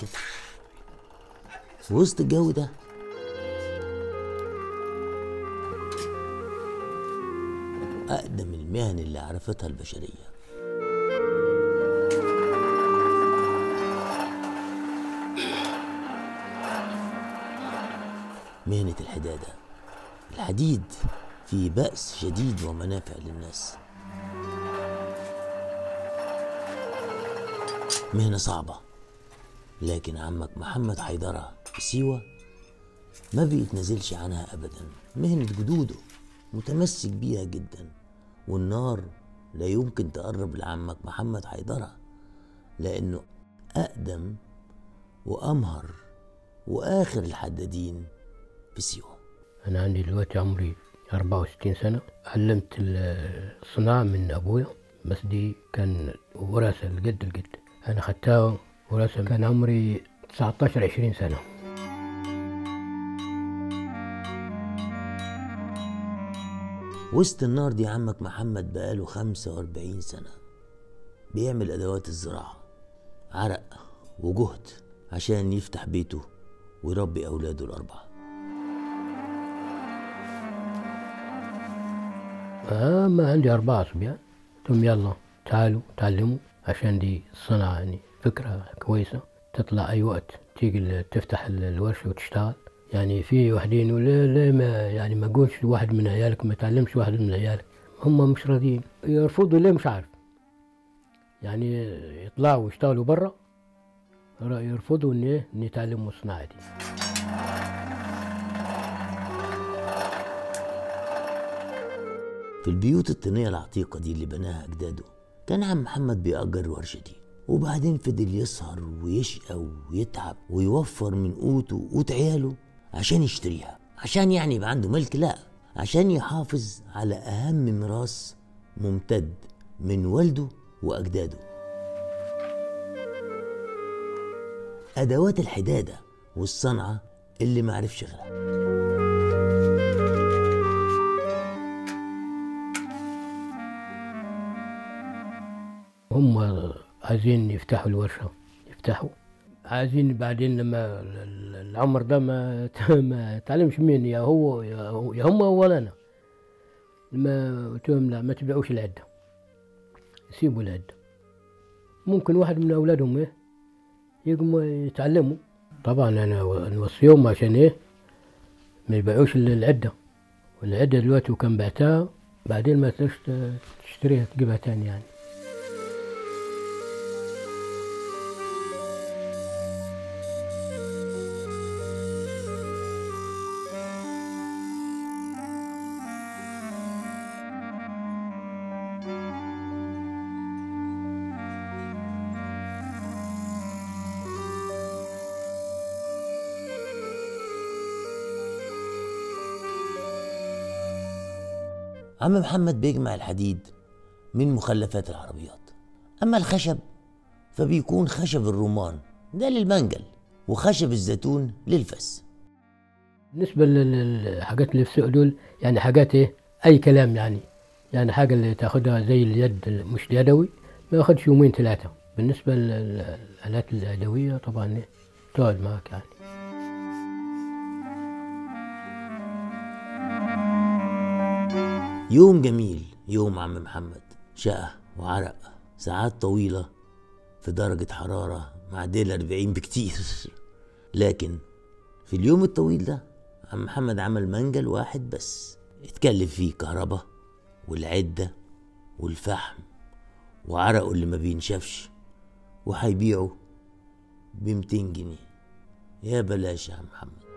كده وسط الجو ده. أقدم المهن اللي عرفتها البشرية. مهنة الحدادة. الحديد فيه بأس شديد ومنافع للناس. مهنة صعبة. لكن عمك محمد حيدرة سيوة ما بيتنازلش عنها أبدا. مهنة جدوده متمسك بيها جدا. والنار لا يمكن تقرب لعمك محمد حيدرة لأنه أقدم وأمهر وآخر الحدادين في سيوة. أنا عندي دلوقتي عمري 64 سنة. علمت الصناعة من أبويا بس دي كان وراثة الجد الجد. أنا خدتها وراثة كان عمري 19 20 سنة. وسط النار دي عمك محمد بقاله 45 سنة. بيعمل أدوات الزراعة عرق وجهد عشان يفتح بيته ويربي أولاده الأربعة. آه ما عندي أربعة صبيان قلت لهم يلا تعالوا تعلموا. عشان دي الصنعة يعني فكرة كويسة. تطلع أي وقت تيجي تفتح الورشة وتشتغل. يعني في واحدين ليه, ليه ما يعني ما قولش واحد من عيالك ما تعلمش واحد من عيالك. هم مش راضيين. يرفضوا ليه مش عارف. يعني يطلعوا ويشتغلوا برا يرفضوا إن إيه إن يتعلموا الصناعة دي. في البيوت الطينية العتيقة دي اللي بناها أجداده كان عم محمد بيأجر الورشة دي وبعدين فضل يسهر ويشقى ويتعب ويوفر من قوته وقوت عياله عشان يشتريها. عشان يعني يبقى عنده ملك؟ لا. عشان يحافظ على أهم ميراث ممتد من والده وأجداده. أدوات الحدادة والصنعة اللي معرفش غيرها. هم عايزين يفتحوا الورشة يفتحوا. عايزين بعدين لما العمر ده ما ما تعلمش مين يا هو يا, هم ولا أنا. لما قلت لهم لا ما تبيعوش العدة. سيبوا العدة. ممكن واحد من أولادهم إيه يقوموا يتعلموا. طبعا أنا نوصيهم عشان إيه ما يبيعوش العدة. والعدة دلوقتي وكان بعتها بعدين ما تقدرش تشتريها تجيبها تاني يعني. عم محمد بيجمع الحديد من مخلفات العربيات. أما الخشب فبيكون خشب الرومان ده للمنجل وخشب الزيتون للفس. بالنسبة للحاجات اللي في السوق دول يعني حاجات إيه؟ أي كلام يعني. يعني حاجة اللي تاخدها زي اليد مش اليدوي ما ياخدش يومين ثلاثة بالنسبة للآلات اليدوية طبعا إيه؟ تقعد معك يعني. يوم جميل يوم عم محمد. شقة وعرق ساعات طويلة في درجة حرارة معدلة 40 بكتير. لكن في اليوم الطويل ده عم محمد عمل منجل واحد بس اتكلف فيه كهرباء والعدة والفحم وعرقه اللي ما بينشفش وهيبيعه بمتين جنيه. يا بلاش يا محمد.